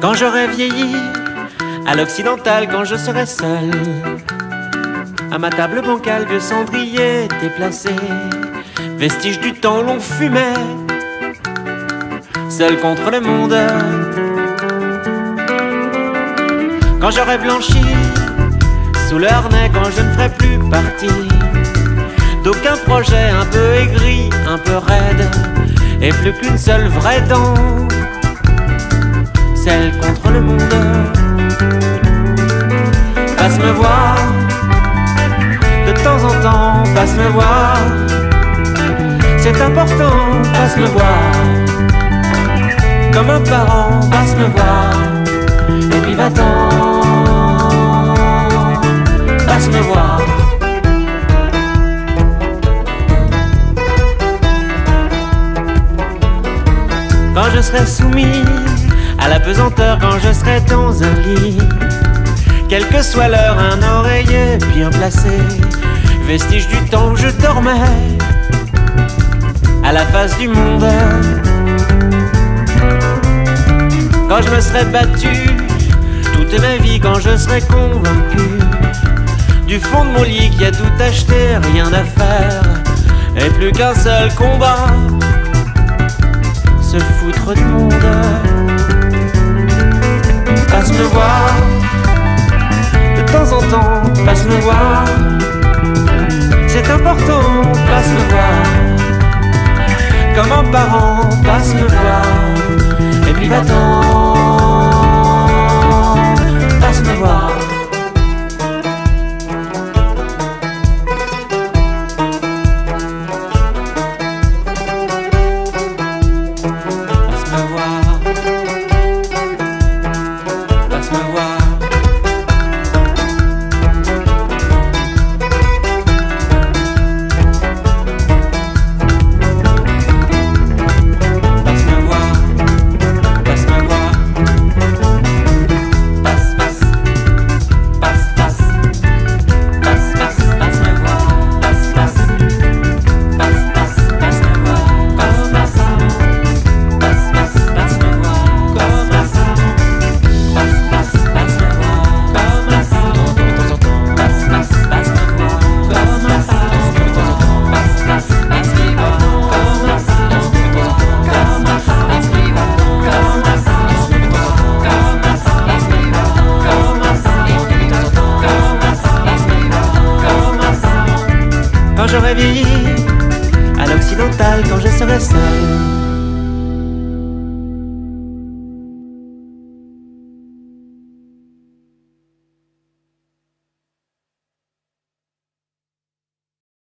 Quand j'aurai vieilli, à l'occidental, quand je serai seul, à ma table bancale, vieux cendrier déplacé, vestige du temps l'on fumait, seul contre le monde. Quand j'aurai blanchi, sous leur nez, quand je ne ferai plus partie d'aucun projet un peu aigri, un peu raide, et plus qu'une seule vraie dent, celle contre le monde. Passe me voir, de temps en temps, passe me voir, c'est important, passe me voir, comme un parent, passe me voir, et puis va-t'en, passe me voir. quand je serai soumis la pesanteur, quand je serai dans un lit. Quelle que soit l'heure, un oreiller bien placé, vestige du temps où je dormais, à la face du monde. Quand je me serai battu toute ma vie, quand je serai convaincu du fond de mon lit qu'il y a tout acheté, rien à faire, et plus qu'un seul combat se foutre du monde. De temps en temps, passe me voir. C'est important, passe me voir. Comme un parent, passe me voir. Et puis va-t'en, j'aurai vieilli, à l'occidental, quand je serai seul.